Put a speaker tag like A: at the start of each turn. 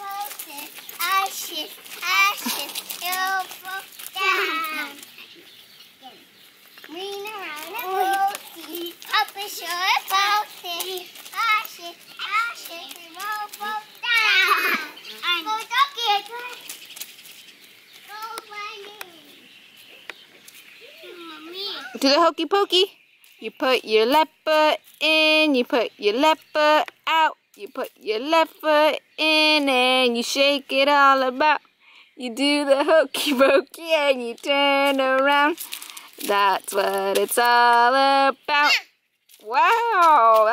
A: ashes, ashes, ashes, ashes, it'll fall down. Lean around and oh, rotate, up a short bouncy, ashes, ashes, it will fall down. Go ducky, go bunny.
B: Do the hokey pokey. You put your left foot in, you put your left foot out. You put your left foot in and you shake it all about. You do the hokey pokey and you turn around. That's what it's all about. Wow,